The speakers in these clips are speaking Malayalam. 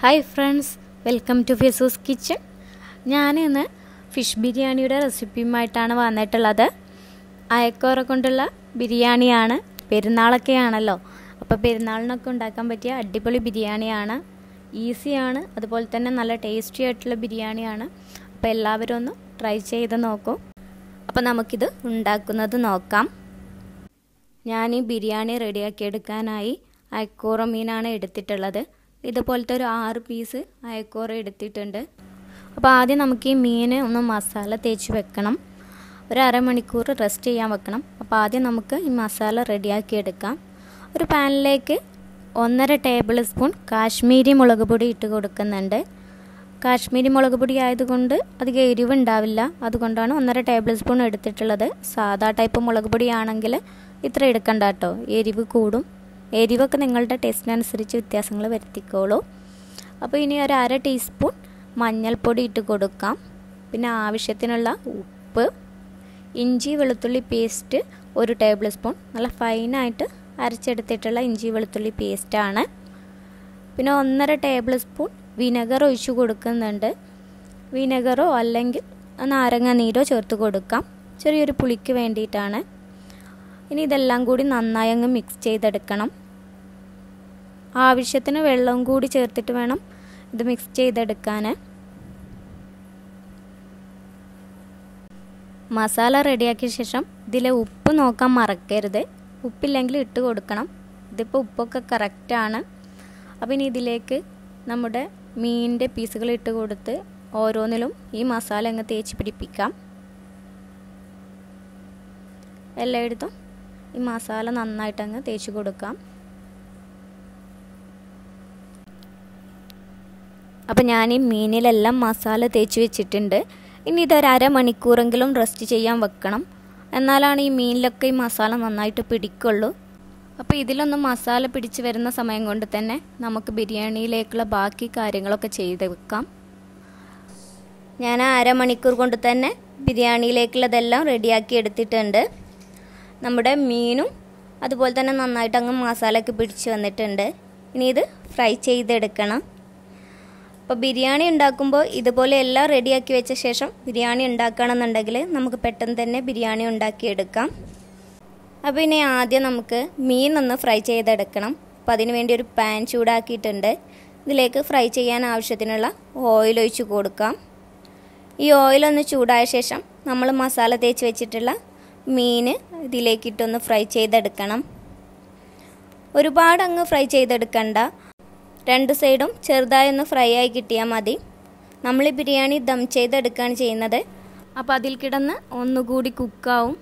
Hi friends welcome to Fizu's kitchen ഞാൻ ഇന്ന് ഫിഷ് ബിരിയാണിയുടെ റെസിപ്പിയുമായിട്ടാണ് വന്നിട്ടുള്ളത്. അയക്കോറ കൊണ്ടുള്ള ബിരിയാണിയാണ് പെരുന്നാളൊക്കെയാണല്ലോ. അപ്പോൾ പെരുന്നാളിനൊക്കെ ഉണ്ടാക്കാൻ പറ്റിയ അടിപൊളി ബിരിയാണിയാണ്. ഈസിയാണ് അതുപോലെ തന്നെ നല്ല ടേസ്റ്റി ആയിട്ടുള്ള ബിരിയാണിയാണ്. അപ്പോൾ എല്ലാവരും ഒന്ന് ട്രൈ ചെയ്ത് നോക്കൂ. അപ്പോൾ നമുക്കിത് ഉണ്ടാക്കുന്നത് നോക്കാം. ഞാൻ ഈ ബിരിയാണി റെഡിയാക്കി എടുക്കാനായി അയക്കോറ മീനാണ് എടുത്തിട്ടുള്ളത്. ഇതുപോലത്തെ ഒരു ആറ് പീസ് അയക്കോറ എടുത്തിട്ടുണ്ട്. അപ്പോൾ ആദ്യം നമുക്ക് ഈ മീൻ ഒന്ന് മസാല തേച്ച് വെക്കണം. ഒരു അരമണിക്കൂർ റെസ്റ്റ് ചെയ്യാൻ വെക്കണം. അപ്പോൾ ആദ്യം നമുക്ക് ഈ മസാല റെഡിയാക്കി എടുക്കാം. ഒരു പാനിലേക്ക് ഒന്നര ടേബിൾ സ്പൂൺ കാശ്മീരി മുളക് പൊടി ഇട്ട് കൊടുക്കുന്നുണ്ട്. കാശ്മീരി മുളക് പൊടി ആയതുകൊണ്ട് അധികം എരിവ് ഉണ്ടാവില്ല. അതുകൊണ്ടാണ് ഒന്നര ടേബിൾ സ്പൂൺ എടുത്തിട്ടുള്ളത്. സാധാ ടൈപ്പ് മുളക് പൊടിയാണെങ്കിൽ ഇത്ര എടുക്കണ്ട കേട്ടോ. എരിവ് കൂടും. എരിവൊക്കെ നിങ്ങളുടെ ടേസ്റ്റിനനുസരിച്ച് വ്യത്യാസങ്ങൾ വരുത്തിക്കോളൂ. അപ്പോൾ ഇനി ഒരു അര ടീസ്പൂൺ മഞ്ഞൾപ്പൊടി ഇട്ട് കൊടുക്കാം. പിന്നെ ആവശ്യത്തിനുള്ള ഉപ്പ് ഇഞ്ചി വെളുത്തുള്ളി പേസ്റ്റ് ഒരു ടേബിൾ സ്പൂൺ. നല്ല ഫൈനായിട്ട് അരച്ചെടുത്തിട്ടുള്ള ഇഞ്ചി വെളുത്തുള്ളി പേസ്റ്റാണ്. പിന്നെ ഒന്നര ടേബിൾ സ്പൂൺ വിനെഗർ ഒഴിച്ചു കൊടുക്കുന്നുണ്ട്. വിനെഗറോ അല്ലെങ്കിൽ നാരങ്ങ നീരോ ചേർത്ത് കൊടുക്കാം. ചെറിയൊരു പുളിക്ക് വേണ്ടിയിട്ടാണ്. ഇനി ഇതെല്ലാം കൂടി നന്നായി അങ്ങ് മിക്സ് ചെയ്തെടുക്കണം. ആവശ്യത്തിന് വെള്ളവും കൂടി ചേർത്തിട്ട് വേണം ഇത് മിക്സ് ചെയ്തെടുക്കാൻ മസാല റെഡിയാക്കിയ ശേഷം ഇതിലെ ഉപ്പ് നോക്കാൻ മറക്കരുത്. ഉപ്പില്ലെങ്കിൽ ഇട്ട് കൊടുക്കണം. ഇതിപ്പോൾ ഉപ്പൊക്കെ കറക്റ്റാണ് അപ്പോൾ ഇനി ഇതിലേക്ക് നമ്മുടെ മീനിന്റെ പീസുകൾ ഇട്ട് കൊടുത്ത് ഓരോന്നിലും ഈ മസാല അങ്ങ് തേച്ച് പിടിപ്പിക്കാം. എല്ലായിടത്തും ഈ മസാല നന്നായിട്ടങ്ങ് തേച്ച് കൊടുക്കാം. അപ്പോൾ ഞാൻ ഈ മീനിലെല്ലാം മസാല തേച്ച് വെച്ചിട്ടുണ്ട്. ഇനി ഇതൊരു അരമണിക്കൂറെങ്കിലും റെസ്റ്റ് ചെയ്യാൻ വെക്കണം. എന്നാലാണ് ഈ മീനിലൊക്കെ ഈ മസാല നന്നായിട്ട് പിടിക്കുള്ളൂ. അപ്പോൾ ഇതിലൊന്നും മസാല പിടിച്ച് വരുന്ന സമയം കൊണ്ട് തന്നെ നമുക്ക് ബിരിയാണിയിലേക്കുള്ള ബാക്കി കാര്യങ്ങളൊക്കെ ചെയ്ത് വെക്കാം. ഞാൻ ആ അരമണിക്കൂർ കൊണ്ട് തന്നെ ബിരിയാണിയിലേക്കുള്ളതെല്ലാം റെഡിയാക്കി എടുത്തിട്ടുണ്ട്. നമ്മുടെ മീനും അതുപോലെ തന്നെ നന്നായിട്ട് അങ്ങ് മസാലയൊക്കെ പിടിച്ച് വന്നിട്ടുണ്ട്. ഇനി ഇത് ഫ്രൈ ചെയ്തെടുക്കണം. അപ്പോൾ ബിരിയാണി ഉണ്ടാക്കുമ്പോൾ ഇതുപോലെ എല്ലാം റെഡിയാക്കി വെച്ച ശേഷം ബിരിയാണി ഉണ്ടാക്കുകയാണെന്നുണ്ടെങ്കിൽ നമുക്ക് പെട്ടെന്ന് തന്നെ ബിരിയാണി ഉണ്ടാക്കിയെടുക്കാം. അപ്പോൾ ഇനി ആദ്യം നമുക്ക് മീൻ ഒന്ന് ഫ്രൈ ചെയ്തെടുക്കണം. അപ്പോൾ അതിന് വേണ്ടി ഒരു പാൻ ചൂടാക്കിയിട്ടുണ്ട്. ഇതിലേക്ക് ഫ്രൈ ചെയ്യാൻ ആവശ്യത്തിനുള്ള ഓയിൽ ഒഴിച്ച് കൊടുക്കാം. ഈ ഓയിലൊന്ന് ചൂടായ ശേഷം നമ്മൾ മസാല തേച്ച് വെച്ചിട്ടുള്ള മീൻ ഇതിലേക്കിട്ടൊന്ന് ഫ്രൈ ചെയ്തെടുക്കണം. ഒരുപാട് അങ്ങ് ഫ്രൈ ചെയ്തെടുക്കണ്ട. രണ്ട് സൈഡും ചെറുതായി ഒന്ന് ഫ്രൈ ആയി കിട്ടിയാൽ മതി. നമ്മൾ ബിരിയാണി ദം ചെയ്തെടുക്കുകയാണ് ചെയ്യുന്നത്. അപ്പോൾ അതിൽ കിടന്ന് ഒന്നുകൂടി കുക്കാവും.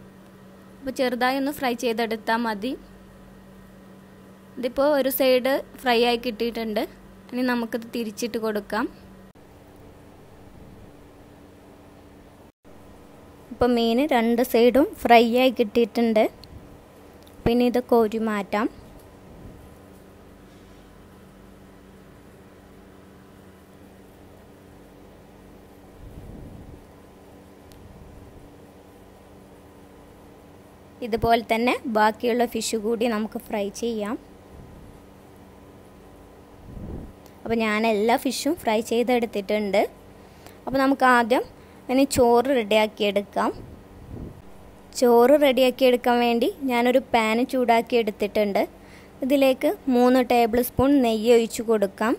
അപ്പോൾ ചെറുതായി ഒന്ന് ഫ്രൈ ചെയ്തെടുത്താൽ മതി. ഇതിപ്പോൾ ഒരു സൈഡ് ഫ്രൈ ആയി കിട്ടിയിട്ടുണ്ട്. ഇനി നമുക്കിത് തിരിച്ചിട്ട് കൊടുക്കാം. ഇപ്പോൾ മീൻ രണ്ട് സൈഡും ഫ്രൈ ആയി കിട്ടിയിട്ടുണ്ട്. പിന്നെ ഇത് കോരി മാറ്റാം. ഇതുപോലെ തന്നെ ബാക്കിയുള്ള ഫിഷ് കൂടി നമുക്ക് ഫ്രൈ ചെയ്യാം. അപ്പോൾ ഞാൻ എല്ലാ ഫിഷും ഫ്രൈ ചെയ്തെടുത്തിട്ടുണ്ട്. അപ്പോൾ നമുക്ക് ആദ്യം ഇനി ചോറ് റെഡിയാക്കി എടുക്കാം ചോറ് റെഡിയാക്കി എടുക്കാൻ വേണ്ടി ഞാനൊരു പാൻ ചൂടാക്കി എടുത്തിട്ടുണ്ട് ഇതിലേക്ക് മൂന്ന് ടേബിൾ സ്പൂൺ നെയ്യ് ഒഴിച്ചു കൊടുക്കാം.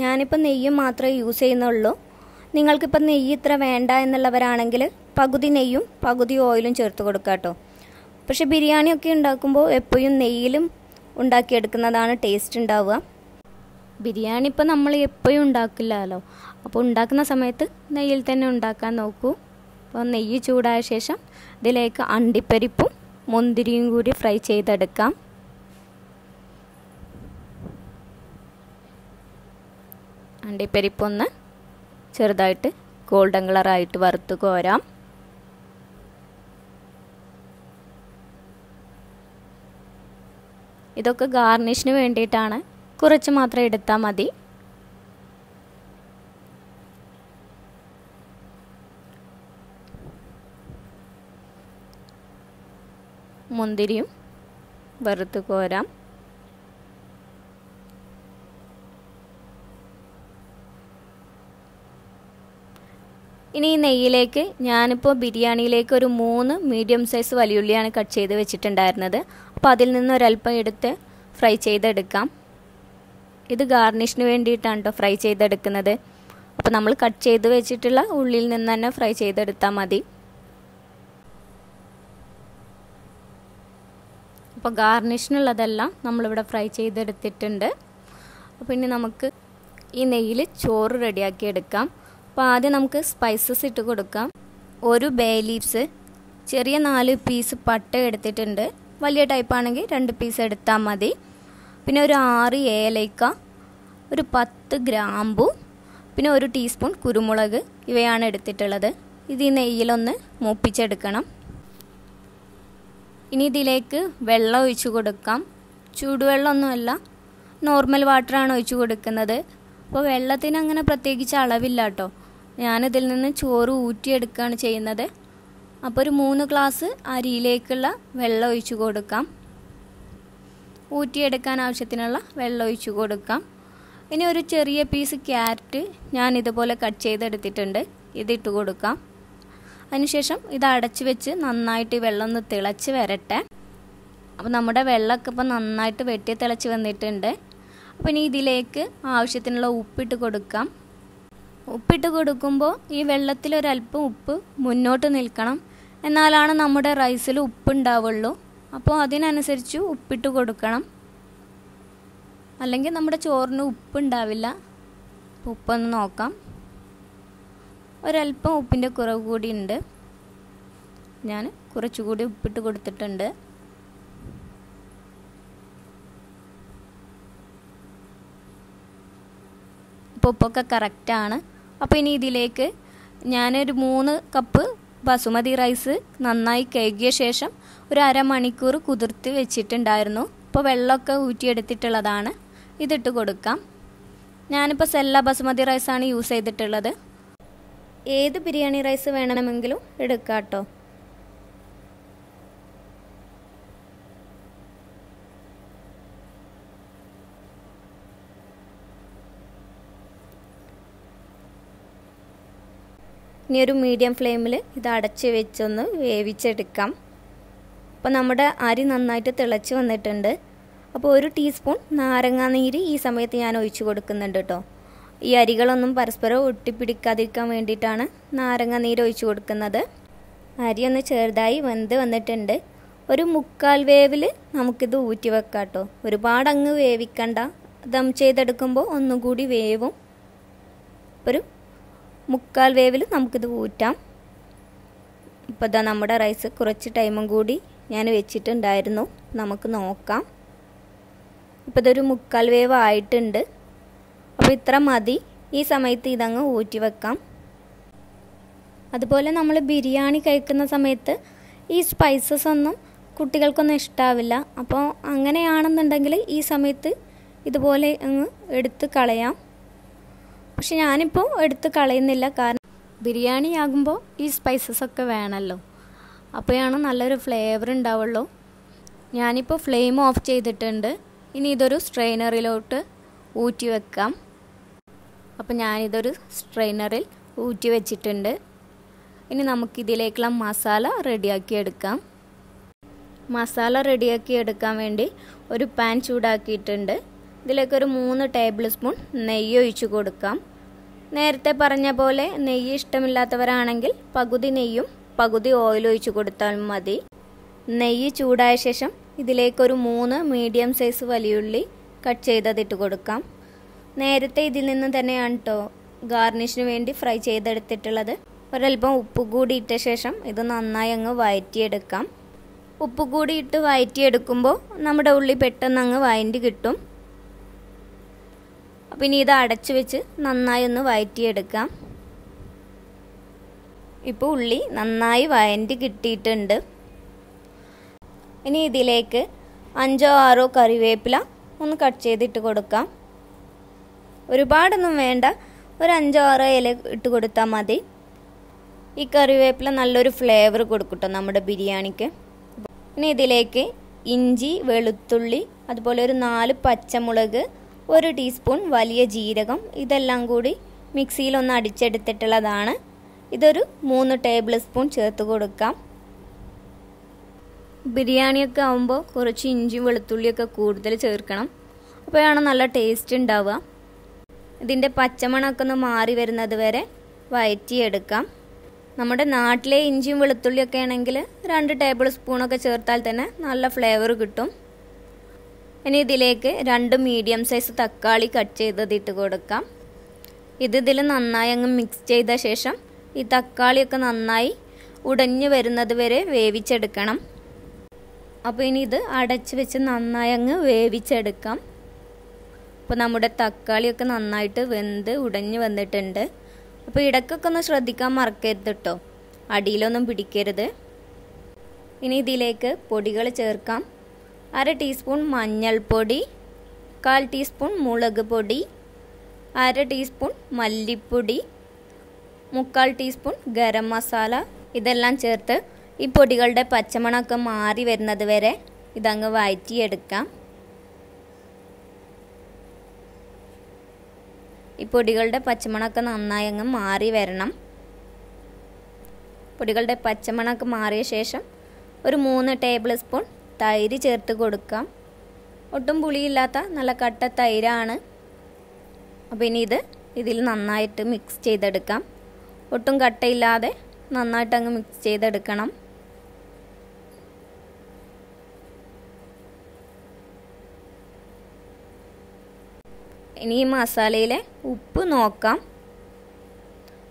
ഞാനിപ്പോൾ നെയ്യ് മാത്രമേ യൂസ് ചെയ്യുന്നുള്ളൂ. നിങ്ങൾക്കിപ്പോൾ നെയ്യ് ഇത്ര വേണ്ട എന്നുള്ളവരാണെങ്കിൽ പകുതി നെയ്യും പകുതി ഓയിലും ചേർത്ത് കൊടുക്കാം കേട്ടോ. പക്ഷേ ബിരിയാണിയൊക്കെ ഉണ്ടാക്കുമ്പോൾ എപ്പോഴും നെയ്യിലും ഉണ്ടാക്കിയെടുക്കുന്നതാണ് ടേസ്റ്റ് ഉണ്ടാവുക. ബിരിയാണി ഇപ്പോൾ നമ്മൾ എപ്പോഴും ഉണ്ടാക്കില്ലല്ലോ. അപ്പോൾ ഉണ്ടാക്കുന്ന സമയത്ത് നെയ്യിൽ തന്നെ ഉണ്ടാക്കാൻ നോക്കൂ. അപ്പോൾ നെയ്യ് ചൂടായ ശേഷം ഇതിലേക്ക് അണ്ടിപ്പരിപ്പും മുന്തിരിയും കൂടി ഫ്രൈ ചെയ്തെടുക്കാം. അണ്ടിപ്പരിപ്പൊന്ന് ചെറുതായിട്ട് ഗോൾഡൻ കളറായിട്ട് വറുത്ത് കോരാം. ഇതൊക്കെ ഗാർണിഷിന് വേണ്ടിയിട്ടാണ്. കുറച്ച് മാത്രം എടുത്താൽ മതി. മുന്തിരിയും വറുത്ത് കോരാം. ഇനി ഈ നെയ്യിലേക്ക് ഞാനിപ്പോൾ ബിരിയാണിയിലേക്ക് ഒരു മൂന്ന് മീഡിയം സൈസ് വലിയുള്ളിയാണ് കട്ട് ചെയ്ത് വെച്ചിട്ടുണ്ടായിരുന്നത്. അപ്പോൾ അതിൽ നിന്ന് ഒരല്പം എടുത്ത് ഫ്രൈ ചെയ്തെടുക്കാം. ഇത് ഗാർണിഷിന് വേണ്ടിയിട്ടാണ് കേട്ടോ ഫ്രൈ ചെയ്തെടുക്കുന്നത്. അപ്പോൾ നമ്മൾ കട്ട് ചെയ്ത് വെച്ചിട്ടുള്ള ഉള്ളിയിൽ നിന്ന് തന്നെ ഫ്രൈ ചെയ്തെടുത്താൽ മതി. അപ്പോൾ ഗാർണിഷിനുള്ളതെല്ലാം നമ്മളിവിടെ ഫ്രൈ ചെയ്തെടുത്തിട്ടുണ്ട്. അപ്പോൾ ഇനി നമുക്ക് ഈ നെയ്യിൽ ചോറ് റെഡിയാക്കി എടുക്കാം. അപ്പോൾ ആദ്യം നമുക്ക് സ്പൈസസ് ഇട്ട് കൊടുക്കാം. ഒരു ബേ ലീവ്സ് ചെറിയ നാല് പീസ് പട്ട എടുത്തിട്ടുണ്ട്. വലിയ ടൈപ്പ് ആണെങ്കിൽ രണ്ട് പീസ് എടുത്താൽ മതി. പിന്നെ ഒരു ആറ് ഏലയ്ക്ക ഒരു പത്ത് ഗ്രാമ്പു പിന്നെ ഒരു ടീസ്പൂൺ കുരുമുളക് ഇവയാണ് എടുത്തിട്ടുള്ളത്. ഇത് ഈ നെയ്യിലൊന്ന് മൂപ്പിച്ചെടുക്കണം. ഇനി ഇതിലേക്ക് വെള്ളം ഒഴിച്ചു കൊടുക്കാം. ചൂടുവെള്ളമൊന്നുമല്ല നോർമൽ വാട്ടറാണ് ഒഴിച്ചു കൊടുക്കുന്നത്. അപ്പോൾ വെള്ളത്തിന് അങ്ങനെ പ്രത്യേകിച്ച് അളവില്ല കേട്ടോ ഞാനിതിൽ നിന്ന് ചോറ് ഊറ്റിയെടുക്കുകയാണ് ചെയ്യുന്നത്. അപ്പോൾ ഒരു മൂന്ന് ഗ്ലാസ് അരിയിലേക്കുള്ള വെള്ളം ഒഴിച്ചു കൊടുക്കാം. ഊറ്റിയെടുക്കാൻ ആവശ്യത്തിനുള്ള വെള്ളം ഒഴിച്ചു കൊടുക്കാം. ഇനി ഒരു ചെറിയ പീസ് ക്യാരറ്റ് ഞാൻ ഇതുപോലെ കട്ട് ചെയ്തെടുത്തിട്ടുണ്ട്. ഇതിട്ട് കൊടുക്കാം. അതിനുശേഷം ഇത് അടച്ചു വെച്ച് നന്നായിട്ട് ഈ വെള്ളം ഒന്ന് തിളച്ച് വരട്ടെ. അപ്പോൾ നമ്മുടെ വെള്ളമൊക്കെ ഇപ്പോൾ നന്നായിട്ട് വെട്ടി തിളച്ച് വന്നിട്ടുണ്ട്. അപ്പോൾ ഇനി ഇതിലേക്ക് ആവശ്യത്തിനുള്ള ഉപ്പിട്ട് കൊടുക്കാം. ഉപ്പിട്ട് കൊടുക്കുമ്പോൾ ഈ വെള്ളത്തിൽ ഒരല്പം ഉപ്പ് മുന്നോട്ട് നിൽക്കണം. എന്നാലാണ് നമ്മുടെ റൈസിൽ ഉപ്പുണ്ടാവുള്ളൂ അപ്പോൾ അതിനനുസരിച്ച് ഉപ്പിട്ട് കൊടുക്കണം. അല്ലെങ്കിൽ നമ്മുടെ ചോറിന് ഉപ്പുണ്ടാവില്ല ഉപ്പൊന്ന് നോക്കാം. ഒരല്പം ഉപ്പിന്റെ കുറവ് കൂടിയുണ്ട്. ഞാൻ കുറച്ചുകൂടി ഉപ്പിട്ട് കൊടുത്തിട്ടുണ്ട്. ഇപ്പോൾ ഉപ്പൊക്കെ കറക്റ്റാണ് അപ്പോൾ ഇനി ഇതിലേക്ക് ഞാനൊരു മൂന്ന് കപ്പ് ബസുമതി റൈസ് നന്നായി കഴുകിയ ശേഷം ഒരു അരമണിക്കൂർ കുതിർത്ത് വെച്ചിട്ടുണ്ടായിരുന്നു. ഇപ്പോൾ വെള്ളമൊക്കെ ഊറ്റിയെടുത്തിട്ടുള്ളതാണ്. ഇതിട്ട് കൊടുക്കാം. ഞാനിപ്പോൾ സെല്ല ബസുമതി റൈസാണ് യൂസ് ചെയ്തിട്ടുള്ളത്. ഏത് ബിരിയാണി റൈസ് വേണമെങ്കിലും എടുക്കാം കേട്ടോ ഇനി ഒരു മീഡിയം ഫ്ലെയിമിൽ ഇത് അടച്ച് വെച്ചൊന്ന് വേവിച്ചെടുക്കാം. അപ്പോൾ നമ്മുടെ അരി നന്നായിട്ട് തിളച്ച് വന്നിട്ടുണ്ട്. അപ്പോൾ ഒരു ടീസ്പൂൺ നാരങ്ങാനീര് ഈ സമയത്ത് ഞാൻ ഒഴിച്ചു കൊടുക്കുന്നുണ്ട് കേട്ടോ ഈ അരികളൊന്നും പരസ്പരം ഒട്ടിപ്പിടിക്കാതിരിക്കാൻ വേണ്ടിയിട്ടാണ് നാരങ്ങ നീര് ഒഴിച്ചു കൊടുക്കുന്നത്. അരി ഒന്ന് ചെറുതായി വെന്ത് വന്നിട്ടുണ്ട്. ഒരു മുക്കാൽ വേവിൽ നമുക്കിത് ഊറ്റി വെക്കാം കേട്ടോ ഒരുപാട് അങ്ങ് വേവിക്കണ്ട. ദം ചെയ്തെടുക്കുമ്പോൾ ഒന്നും കൂടി വേവും. ഒരു മുക്കാൽ വേവിൽ നമുക്കിത് ഊറ്റാം. ഇപ്പോൾ ഇതാ നമ്മുടെ റൈസ് കുറച്ച് ടൈമും കൂടി ഞാൻ വെച്ചിട്ടുണ്ടായിരുന്നു. നമുക്ക് നോക്കാം. ഇപ്പോൾ ഇതൊരു മുക്കാൽ വേവ് ആയിട്ടുണ്ട്. അപ്പോൾ ഇത്ര മതി. ഈ സമയത്ത് ഇതങ്ങ് ഊറ്റി വെക്കാം. അതുപോലെ നമ്മൾ ബിരിയാണി കഴിക്കുന്ന സമയത്ത് ഈ സ്പൈസസ് ഒന്നും കുട്ടികൾക്കൊന്നും ഇഷ്ടാവില്ല. അപ്പോൾ അങ്ങനെയാണെന്നുണ്ടെങ്കിൽ ഈ സമയത്ത് ഇതുപോലെ അങ്ങ് എടുത്ത് കളയാം. പക്ഷെ ഞാനിപ്പോൾ എടുത്ത് കളയുന്നില്ല. കാരണം ബിരിയാണി ആകുമ്പോൾ ഈ സ്പൈസസ് ഒക്കെ വേണമല്ലോ അപ്പോഴാണ് നല്ലൊരു ഫ്ലേവർ ഉണ്ടാവുള്ളൂ. ഞാനിപ്പോൾ ഫ്ലെയിം ഓഫ് ചെയ്തിട്ടുണ്ട്. ഇനി ഇതൊരു സ്ട്രെയിനറിലോട്ട് ഊറ്റി വെക്കാം. അപ്പോൾ ഞാനിതൊരു സ്ട്രെയിനറിൽ ഊറ്റി വെച്ചിട്ടുണ്ട്. ഇനി നമുക്കിതിലേക്കുള്ള മസാല റെഡിയാക്കി എടുക്കാം. മസാല റെഡിയാക്കി എടുക്കാൻ വേണ്ടി ഒരു പാൻ ചൂടാക്കിയിട്ടുണ്ട്. ഇതിലേക്കൊരു മൂന്ന് ടേബിൾ സ്പൂൺ നെയ്യ് ഒഴിച്ച് കൊടുക്കാം. നേരത്തെ പറഞ്ഞ പോലെ നെയ്യ് ഇഷ്ടമില്ലാത്തവരാണെങ്കിൽ പകുതി നെയ്യും പകുതി ഓയിൽ ഒഴിച്ച് കൊടുത്താൽ മതി. നെയ്യ് ചൂടായ ശേഷം ഇതിലേക്കൊരു മൂന്ന് മീഡിയം സൈസ് വലിയുള്ളി കട്ട് ചെയ്തതിട്ട് കൊടുക്കാം. നേരത്തെ ഇതിൽ നിന്ന് തന്നെയാണ് കേട്ടോ ഗാർണിഷിന് വേണ്ടി ഫ്രൈ ചെയ്തെടുത്തിട്ടുള്ളത്. ഒരല്പം ഉപ്പ് കൂടി ഇട്ട ശേഷം ഇത് നന്നായി അങ്ങ് വഴറ്റിയെടുക്കാം ഉപ്പ് കൂടി ഇട്ട് വഴറ്റിയെടുക്കുമ്പോൾ നമ്മുടെ ഉള്ളി പെട്ടെന്ന് അങ്ങ് വഴറ്റി കിട്ടും. അപ്പം ഇനി ഇത് അടച്ചു വെച്ച് നന്നായി ഒന്ന് വഴറ്റിയെടുക്കാം ഇപ്പോൾ ഉള്ളി നന്നായി വഴറ്റി കിട്ടിയിട്ടുണ്ട്. ഇനി ഇതിലേക്ക് അഞ്ചോ ആറോ കറിവേപ്പില ഒന്ന് കട്ട് ചെയ്തിട്ട് കൊടുക്കാം. ഒരുപാടൊന്നും വേണ്ട. ഒരു അഞ്ചോ ആറോ ഇല ഇട്ട് കൊടുത്താൽ മതി. ഈ കറിവേപ്പില നല്ലൊരു ഫ്ലേവർ കൊടുക്കട്ടോ നമ്മുടെ ബിരിയാണിക്ക്. ഇനി ഇതിലേക്ക് ഇഞ്ചി വെളുത്തുള്ളി അതുപോലെ ഒരു നാല് പച്ചമുളക് ഒരു ടീസ്പൂൺ വലിയ ജീരകം ഇതെല്ലാം കൂടി മിക്സിയിൽ ഒന്ന് അടിച്ചെടുത്തിട്ടുള്ളതാണ്. ഇതൊരു മൂന്ന് ടേബിൾ സ്പൂൺ ചേർത്ത് കൊടുക്കാം. ബിരിയാണിയൊക്കെ ആകുമ്പോൾ കുറച്ച് ഇഞ്ചിയും വെളുത്തുള്ളിയൊക്കെ കൂടുതൽ ചേർക്കണം. അപ്പോഴാണ് നല്ല ടേസ്റ്റ് ഉണ്ടാവുക. ഇതിന്റെ പച്ചമണമൊക്കെ ഒന്ന് മാറി വരുന്നത് വരെ വയറ്റിയെടുക്കാം. നമ്മുടെ നാട്ടിലെ ഇഞ്ചിയും വെളുത്തുള്ളിയൊക്കെ ആണെങ്കിൽ രണ്ട് ടേബിൾ സ്പൂണൊക്കെ ചേർത്താൽ തന്നെ നല്ല ഫ്ലേവർ കിട്ടും. ഇനി ഇതിലേക്ക് രണ്ട് മീഡിയം സൈസ് തക്കാളി കട്ട് ചെയ്തത് ഇട്ട് കൊടുക്കാം. ഇത് ഇതിൽ നന്നായി അങ്ങ് മിക്സ് ചെയ്ത ശേഷം ഈ തക്കാളിയൊക്കെ നന്നായി ഉടഞ്ഞു വരുന്നത് വരെ വേവിച്ചെടുക്കണം. അപ്പോൾ ഇനി ഇത് അടച്ച് വെച്ച് നന്നായി അങ്ങ് വേവിച്ചെടുക്കാം. അപ്പോൾ നമ്മുടെ തക്കാളിയൊക്കെ നന്നായിട്ട് വെന്ത് ഉടഞ്ഞു വന്നിട്ടുണ്ട്. അപ്പോൾ ഇടയ്ക്കൊക്കെ ഒന്ന് ശ്രദ്ധിക്കാൻ മറക്കരുത് കേട്ടോ അടിയിലൊന്നും പിടിക്കരുത്. ഇനി ഇതിലേക്ക് പൊടികൾ ചേർക്കാം. അര ടീസ്പൂൺ മഞ്ഞൾപ്പൊടി കാൽ ടീസ്പൂൺ മുളക് പൊടി അര ടീസ്പൂൺ മല്ലിപ്പൊടി മുക്കാൽ ടീസ്പൂൺ ഗരം മസാല. ഇതെല്ലാം ചേർത്ത് ഈ പൊടികളുടെ പച്ചമണമൊക്കെ മാറി വരുന്നത് വരെ ഇതങ്ങ് വഴറ്റിയെടുക്കാം ഈ പൊടികളുടെ പച്ചമണമൊക്കെ നന്നായി അങ്ങ് മാറി വരണം. പൊടികളുടെ പച്ചമണമൊക്കെ മാറിയ ശേഷം ഒരു മൂന്ന് ടേബിൾ സ്പൂൺ തൈര് ചേർത്ത് കൊടുക്കാം. ഒട്ടും പുളിയില്ലാത്ത നല്ല കട്ട തൈരാണ്. അപ്പോൾ ഇനി ഇത് ഇതിൽ നന്നായിട്ട് മിക്സ് ചെയ്തെടുക്കാം. ഒട്ടും കട്ടയില്ലാതെ നന്നായിട്ട് അങ്ങ് മിക്സ് ചെയ്തെടുക്കണം. ഇനി ഈ മസാലയിലെ ഉപ്പ് നോക്കാം.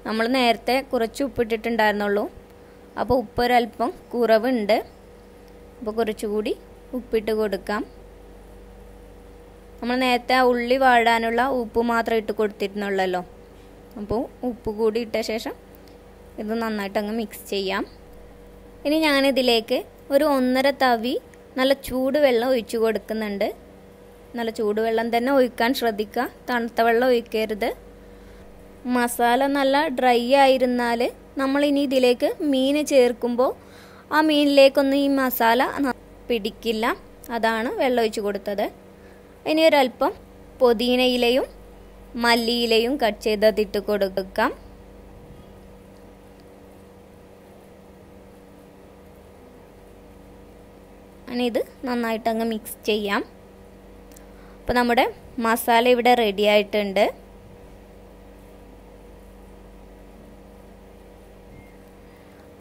നമ്മൾ നേരത്തെ കുറച്ച് ഉപ്പിട്ടിട്ടുണ്ടായിരുന്നുള്ളൂ അപ്പോൾ ഉപ്പ് ഒരല്പം കുറവുണ്ട്. അപ്പോൾ കുറച്ചുകൂടി ഉപ്പിട്ട് കൊടുക്കാം. നമ്മൾ നേരത്തെ ആ ഉള്ളി വാഴാനുള്ള ഉപ്പ് മാത്രം ഇട്ട് കൊടുത്തിരുന്നുള്ളല്ലോ. അപ്പോൾ ഉപ്പ് കൂടി ഇട്ട ശേഷം ഇത് നന്നായിട്ട് അങ്ങ് മിക്സ് ചെയ്യാം. ഇനി ഞാനിതിലേക്ക് ഒരു ഒന്നര തവി നല്ല ചൂട് വെള്ളം ഒഴിച്ചു കൊടുക്കുന്നുണ്ട്. നല്ല ചൂടുവെള്ളം തന്നെ ഒഴിക്കാൻ ശ്രദ്ധിക്കുക. തണുത്ത വെള്ളം ഒഴിക്കരുത്. മസാല നല്ല ഡ്രൈ ആയിരുന്നാൽ നമ്മൾ ഇനി ഇതിലേക്ക് മീൻ ചേർക്കുമ്പോൾ ആ മീനിലേക്കൊന്നും ഈ മസാല പിടിക്കില്ല. അതാണ് വെള്ളം ഒഴിച്ചു കൊടുത്തത്. ഇനി ഒരല്പം പൊതിനയിലയും മല്ലിയിലയും കട്ട് ചെയ്തതിട്ട് കൊടുക്കാം. ഇത് നന്നായിട്ടങ്ങ് മിക്സ് ചെയ്യാം. അപ്പോൾ നമ്മുടെ മസാല ഇവിടെ റെഡി ആയിട്ടുണ്ട്.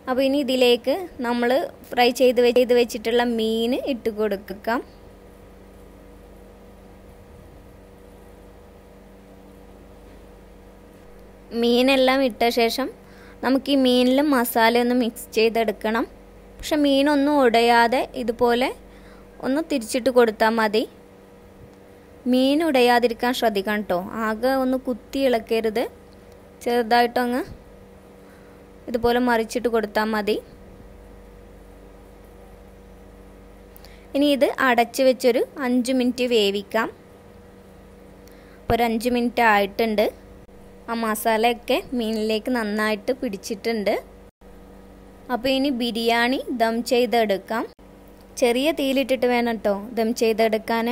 അപ്പോൾ ഇനി ഇതിലേക്ക് നമ്മൾ ഫ്രൈ ചെയ്ത് ചെയ്ത് വെച്ചിട്ടുള്ള മീൻ ഇട്ട് കൊടുക്കാം. മീനെല്ലാം ഇട്ട ശേഷം നമുക്ക് ഈ മീനിൽ മസാല ഒന്ന് മിക്സ് ചെയ്തെടുക്കണം. പക്ഷെ മീനൊന്നും ഉടയാതെ ഇതുപോലെ ഒന്ന് തിരിച്ചിട്ട് കൊടുത്താൽ മതി. മീൻ ഉടയാതിരിക്കാൻ ശ്രദ്ധിക്കണം കേട്ടോ. ആകെ ഒന്ന് കുത്തി ഇളക്കരുത്. ചെറുതായിട്ടങ്ങ് ഇതുപോലെ മറിച്ചിട്ട് കൊടുത്താൽ മതി. ഇനി ഇത് അടച്ച് വെച്ചൊരു അഞ്ച് മിനിറ്റ് വേവിക്കാം. അപ്പോൾ ഒരു അഞ്ച് മിനിറ്റ് ആയിട്ടുണ്ട്. ആ മസാലയൊക്കെ മീനിലേക്ക് നന്നായിട്ട് പിടിച്ചിട്ടുണ്ട്. അപ്പോൾ ഇനി ബിരിയാണി ദം ചെയ്തെടുക്കാം. ചെറിയ തീയിലിട്ടിട്ട് വേണം കേട്ടോ ദം ചെയ്തെടുക്കാൻ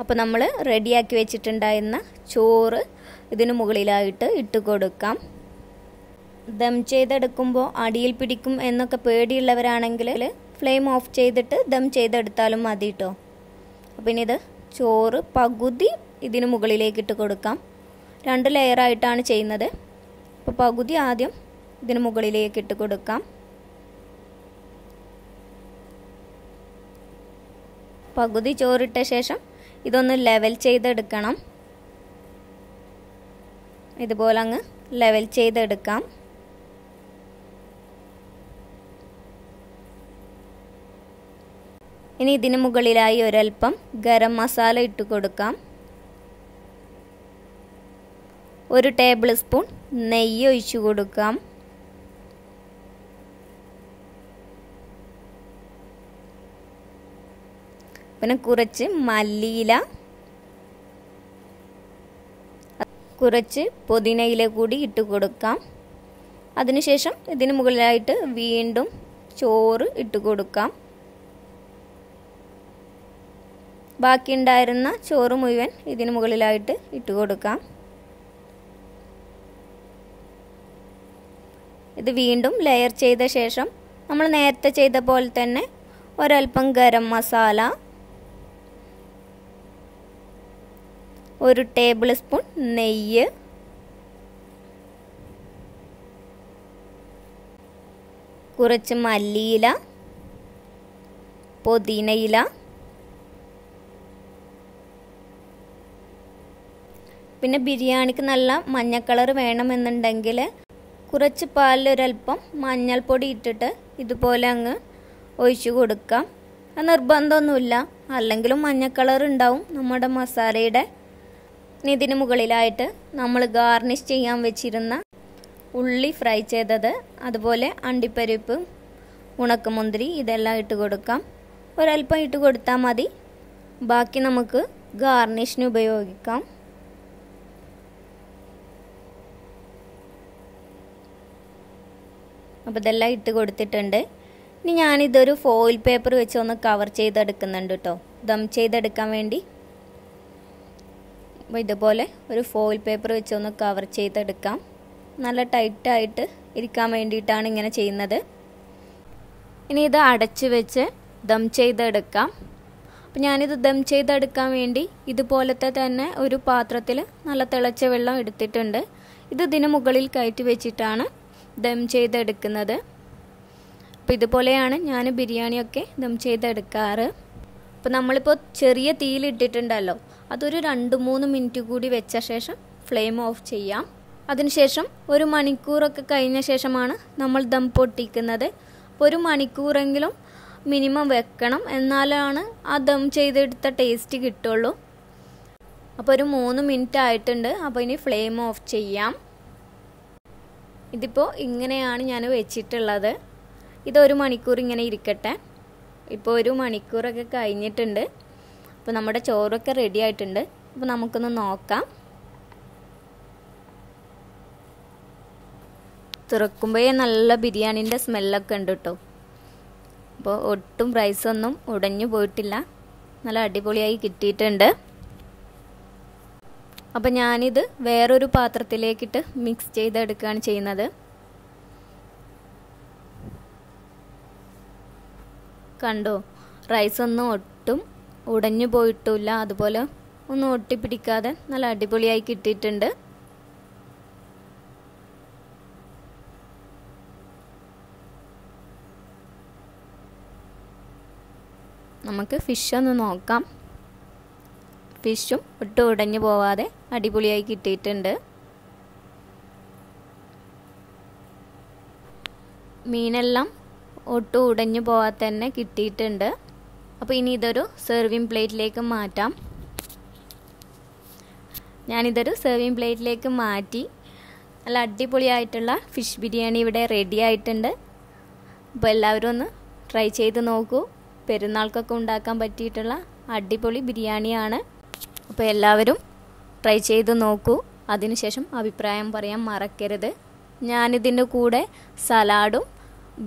അപ്പോൾ നമ്മൾ റെഡിയാക്കി വെച്ചിട്ടുണ്ടായിരുന്ന ചോറ് ഇതിന് മുകളിലായിട്ട് ഇട്ട് കൊടുക്കാം. ദം ചെയ്തെടുക്കുമ്പോൾ അടിയിൽ പിടിക്കും എന്നൊക്കെ പേടിയുള്ളവരാണെങ്കിൽ ഫ്ലെയിം ഓഫ് ചെയ്തിട്ട് ദം ചെയ്തെടുത്താലും മതി കേട്ടോ അപ്പം ഇനി ഇത് ചോറ് പകുതി ഇതിന് മുകളിലേക്ക് ഇട്ട് കൊടുക്കാം. രണ്ട് ലെയറായിട്ടാണ് ചെയ്യുന്നത്. അപ്പോൾ പകുതി ആദ്യം ഇതിന് മുകളിലേക്ക് ഇട്ട് കൊടുക്കാം. പകുതി ചോറിട്ട ശേഷം ഇതൊന്ന് ലെവൽ ചെയ്തെടുക്കണം. ഇതുപോലെ അങ്ങ് ലെവൽ ചെയ്തെടുക്കാം. ഇനി ഇതിന് മുകളിലായി ഒരൽപ്പം ഗരം മസാല ഇട്ട് കൊടുക്കാം. ഒരു ടേബിൾ സ്പൂൺ നെയ്യ് ഒഴിച്ചു കൊടുക്കാം. പിന്നെ കുറച്ച് മല്ലിയില കുറച്ച് പുതിനയില കൂടി ഇട്ട് കൊടുക്കാം. അതിനുശേഷം ഇതിന് മുകളിലായിട്ട് വീണ്ടും ചോറ് ഇട്ട് കൊടുക്കാം. ബാക്കിയുണ്ടായിരുന്ന ചോറ് മുഴുവൻ ഇതിന് മുകളിലായിട്ട് ഇട്ട് കൊടുക്കാം. ഇത് വീണ്ടും ലെയർ ചെയ്ത ശേഷം നമ്മൾ നേരത്തെ ചെയ്ത പോലെ തന്നെ ഒരൽപ്പം ഗരം മസാല ഒരു ടേബിൾ സ്പൂൺ നെയ്യ്. കുറച്ച് മല്ലിയില പുതിനയില പിന്നെ ബിരിയാണിക്ക് നല്ല മഞ്ഞ കളർ വേണമെന്നുണ്ടെങ്കിൽ കുറച്ച് പാലിലൊരൽപ്പം മഞ്ഞൾപ്പൊടി ഇട്ടിട്ട് ഇതുപോലെ അങ്ങ് ഒഴിച്ചു കൊടുക്കാം. നിർബന്ധമൊന്നുമില്ല. അല്ലെങ്കിലും മഞ്ഞ കളർ ഉണ്ടാവും നമ്മുടെ മസാലയുടെ ഇതിന് മുകളിലായിട്ട് നമ്മൾ ഗാർണിഷ് ചെയ്യാൻ വെച്ചിരുന്ന ഉള്ളി ഫ്രൈ ചെയ്തത് അതുപോലെ അണ്ടിപ്പരിപ്പ് ഉണക്കമുന്തിരി ഇതെല്ലാം ഇട്ട് കൊടുക്കാം. ഒരല്പം ഇട്ട് കൊടുത്താൽ മതി. ബാക്കി നമുക്ക് ഗാർണിഷിന് ഉപയോഗിക്കാം. അപ്പോൾ ഇതെല്ലാം ഇട്ട് കൊടുത്തിട്ടുണ്ട്. ഇനി ഞാനിതൊരു ഫോയിൽ പേപ്പർ വെച്ച് ഒന്ന് കവർ ചെയ്തെടുക്കുന്നുണ്ട് കേട്ടോ ദം ചെയ്തെടുക്കാൻ വേണ്ടി അപ്പോൾ ഇതുപോലെ ഒരു ഫോയിൽ പേപ്പർ വെച്ച് ഒന്ന് കവർ ചെയ്തെടുക്കാം. നല്ല ടൈറ്റായിട്ട് ഇരിക്കാൻ വേണ്ടിയിട്ടാണ് ഇങ്ങനെ ചെയ്യുന്നത്. ഇനി ഇത് അടച്ച് വെച്ച് ദം ചെയ്തെടുക്കാം. അപ്പം ഞാനിത് ദം ചെയ്തെടുക്കാൻ വേണ്ടി ഇതുപോലത്തെ തന്നെ ഒരു പാത്രത്തിൽ നല്ല തിളച്ച വെള്ളം എടുത്തിട്ടുണ്ട്. ഇത് ഇതിന് മുകളിൽ കയറ്റി വെച്ചിട്ടാണ് ദം ചെയ്തെടുക്കുന്നത്. അപ്പം ഇതുപോലെയാണ് ഞാൻ ബിരിയാണിയൊക്കെ ദം ചെയ്തെടുക്കാറ്. അപ്പോൾ നമ്മളിപ്പോൾ ചെറിയ തീയിലിട്ടിട്ടുണ്ടല്ലോ അതൊരു രണ്ട് മൂന്ന് മിനിറ്റ് കൂടി വെച്ച ശേഷം ഫ്ലെയിം ഓഫ് ചെയ്യാം. അതിനുശേഷം ഒരു മണിക്കൂറൊക്കെ കഴിഞ്ഞ ശേഷമാണ് നമ്മൾ ദം പൊട്ടിക്കുന്നത്. അപ്പോൾ ഒരു മണിക്കൂറെങ്കിലും മിനിമം വെക്കണം. എന്നാലാണ് ആ ദം ചെയ്തെടുത്ത ടേസ്റ്റ് കിട്ടുള്ളൂ. അപ്പോൾ ഒരു മൂന്ന് മിനിറ്റ് ആയിട്ടുണ്ട്. അപ്പോൾ ഇനി ഫ്ലെയിം ഓഫ് ചെയ്യാം. ഇതിപ്പോൾ ഇങ്ങനെയാണ് ഞാൻ വെച്ചിട്ടുള്ളത്. ഇതൊരു മണിക്കൂർ ഇങ്ങനെ ഇരിക്കട്ടെ. ഇപ്പോൾ ഒരു മണിക്കൂറൊക്കെ കഴിഞ്ഞിട്ടുണ്ട്. അപ്പോൾ നമ്മുടെ ചോറൊക്കെ റെഡി ആയിട്ടുണ്ട്. അപ്പോൾ നമുക്കൊന്ന് നോക്കാം. തുറക്കുമ്പോഴേ നല്ല ബിരിയാണീന്റെ സ്മെല്ലൊക്കെ ഉണ്ട് കേട്ടോ അപ്പോൾ ഒട്ടും റൈസൊന്നും ഉടഞ്ഞു പോയിട്ടില്ല. നല്ല അടിപൊളിയായി കിട്ടിയിട്ടുണ്ട്. അപ്പം ഞാനിത് വേറൊരു പാത്രത്തിലേക്കിട്ട് മിക്സ് ചെയ്തെടുക്കുകയാണ് ചെയ്യുന്നത്. കണ്ടോ? റൈസൊന്നും ഒട്ടും ഉടഞ്ഞു പോയിട്ടില്ല. അതുപോലെ ഒന്നും ഒട്ടിപ്പിടിക്കാതെ നല്ല അടിപൊളിയായി കിട്ടിയിട്ടുണ്ട്. നമുക്ക് ഫിഷ് ഒന്ന് നോക്കാം. ഫിഷും ഒട്ടും ഉടഞ്ഞു പോവാതെ അടിപൊളിയായി കിട്ടിയിട്ടുണ്ട്. മീനെല്ലാം ഒട്ടും ഉടഞ്ഞു പോവാതെ തന്നെ കിട്ടിയിട്ടുണ്ട്. അപ്പോൾ ഇനി ഇതൊരു സെർവിങ് പ്ലേറ്റിലേക്ക് മാറ്റാം. ഞാനിതൊരു സെർവിങ് പ്ലേറ്റിലേക്ക് മാറ്റി. നല്ല അടിപൊളിയായിട്ടുള്ള ഫിഷ് ബിരിയാണി ഇവിടെ റെഡി ആയിട്ടുണ്ട്. അപ്പോൾ എല്ലാവരും ഒന്ന് ട്രൈ ചെയ്ത് നോക്കൂ. പെരുന്നാൾക്കൊക്കെ ഉണ്ടാക്കാൻ പറ്റിയിട്ടുള്ള അടിപൊളി ബിരിയാണിയാണ്. അപ്പോൾ എല്ലാവരും ട്രൈ ചെയ്ത് നോക്കൂ. അതിനുശേഷം അഭിപ്രായം പറയാൻ മറക്കരുത്. ഞാനിതിന്റെ കൂടെ സലാഡും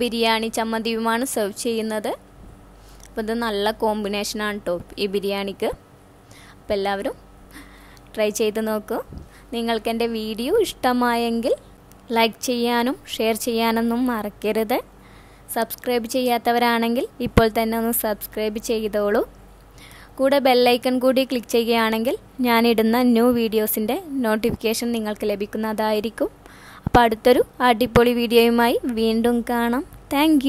ബിരിയാണി ചമ്മന്തിയുമാണ് സെർവ് ചെയ്യുന്നത്. അപ്പോൾ ഇത് നല്ല കോമ്പിനേഷനാണ് കേട്ടോ ഈ ബിരിയാണിക്ക്. അപ്പോൾ എല്ലാവരും ട്രൈ ചെയ്ത് നോക്കൂ. നിങ്ങൾക്ക് എന്റെ വീഡിയോ ഇഷ്ടമായെങ്കിൽ ലൈക്ക് ചെയ്യാനും ഷെയർ ചെയ്യാനൊന്നും മറക്കരുത്. സബ്സ്ക്രൈബ് ചെയ്യാത്തവരാണെങ്കിൽ ഇപ്പോൾ തന്നെ ഒന്ന് സബ്സ്ക്രൈബ് ചെയ്തോളൂ. കൂടെ ബെല്ലൈക്കൺ കൂടി ക്ലിക്ക് ചെയ്യുകയാണെങ്കിൽ ഞാനിടുന്ന ന്യൂ വീഡിയോസിന്റെ നോട്ടിഫിക്കേഷൻ നിങ്ങൾക്ക് ലഭിക്കുന്നതായിരിക്കും. അപ്പോൾ അടുത്തൊരു അടിപൊളി വീഡിയോയുമായി വീണ്ടും കാണാം. താങ്ക്